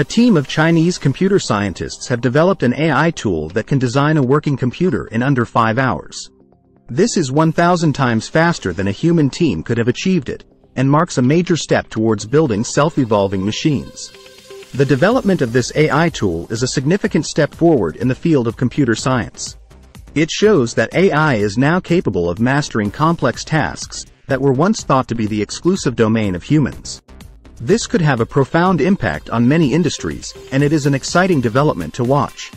A team of Chinese computer scientists have developed an AI tool that can design a working computer in under 5 hours. This is 1,000 times faster than a human team could have achieved it, and marks a major step towards building self-evolving machines. The development of this AI tool is a significant step forward in the field of computer science. It shows that AI is now capable of mastering complex tasks that were once thought to be the exclusive domain of humans. This could have a profound impact on many industries, and it is an exciting development to watch.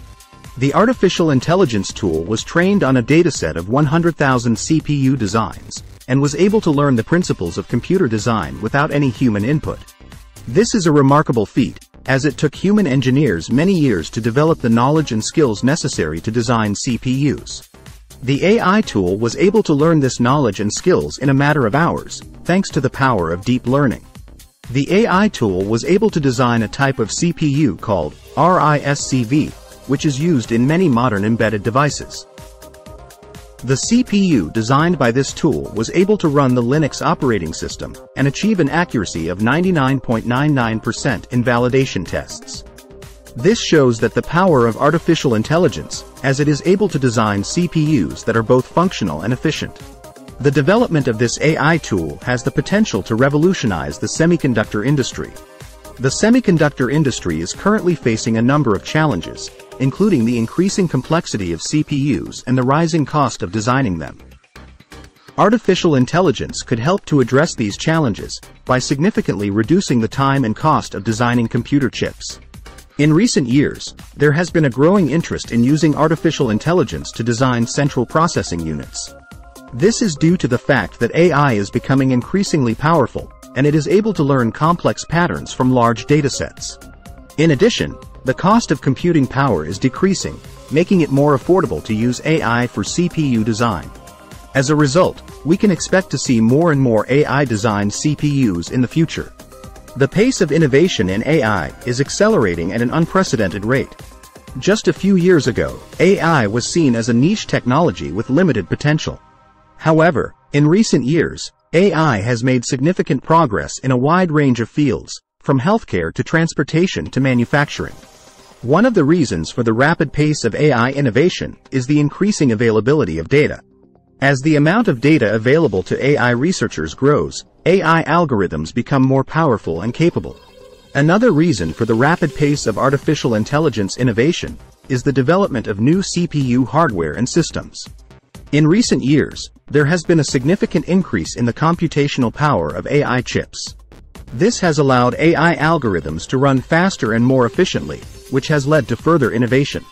The artificial intelligence tool was trained on a dataset of 100,000 CPU designs, and was able to learn the principles of computer design without any human input. This is a remarkable feat, as it took human engineers many years to develop the knowledge and skills necessary to design CPUs. The AI tool was able to learn this knowledge and skills in a matter of hours, thanks to the power of deep learning. The AI tool was able to design a type of CPU called RISC-V, which is used in many modern embedded devices. The CPU designed by this tool was able to run the Linux operating system and achieve an accuracy of 99.99% in validation tests. This shows that the power of artificial intelligence, as it is able to design CPUs that are both functional and efficient. The development of this AI tool has the potential to revolutionize the semiconductor industry. The semiconductor industry is currently facing a number of challenges, including the increasing complexity of CPUs and the rising cost of designing them. Artificial intelligence could help to address these challenges by significantly reducing the time and cost of designing computer chips. In recent years, there has been a growing interest in using artificial intelligence to design central processing units. This is due to the fact that AI is becoming increasingly powerful, and it is able to learn complex patterns from large datasets. In addition, the cost of computing power is decreasing, making it more affordable to use AI for CPU design. As a result, we can expect to see more and more AI-designed CPUs in the future. The pace of innovation in AI is accelerating at an unprecedented rate. Just a few years ago, AI was seen as a niche technology with limited potential. However, in recent years, AI has made significant progress in a wide range of fields, from healthcare to transportation to manufacturing. One of the reasons for the rapid pace of AI innovation is the increasing availability of data. As the amount of data available to AI researchers grows, AI algorithms become more powerful and capable. Another reason for the rapid pace of artificial intelligence innovation is the development of new CPU hardware and systems. In recent years, there has been a significant increase in the computational power of AI chips. This has allowed AI algorithms to run faster and more efficiently, which has led to further innovation.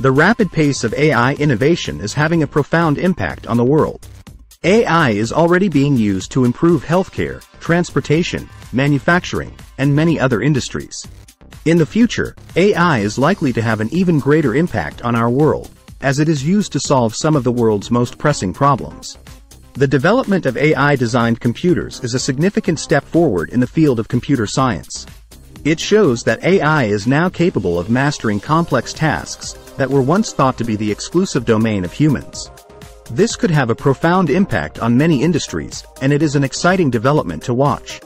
The rapid pace of AI innovation is having a profound impact on the world. AI is already being used to improve healthcare, transportation, manufacturing, and many other industries. In the future, AI is likely to have an even greater impact on our world, as it is used to solve some of the world's most pressing problems. The development of AI-designed computers is a significant step forward in the field of computer science. It shows that AI is now capable of mastering complex tasks that were once thought to be the exclusive domain of humans. This could have a profound impact on many industries, and it is an exciting development to watch.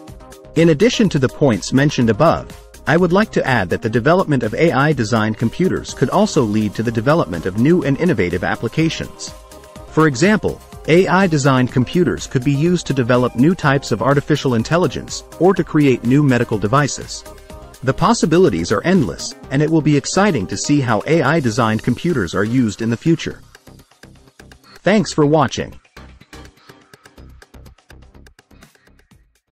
In addition to the points mentioned above, I would like to add that the development of AI-designed computers could also lead to the development of new and innovative applications. For example, AI-designed computers could be used to develop new types of artificial intelligence or to create new medical devices. The possibilities are endless, and it will be exciting to see how AI-designed computers are used in the future. Thanks for watching.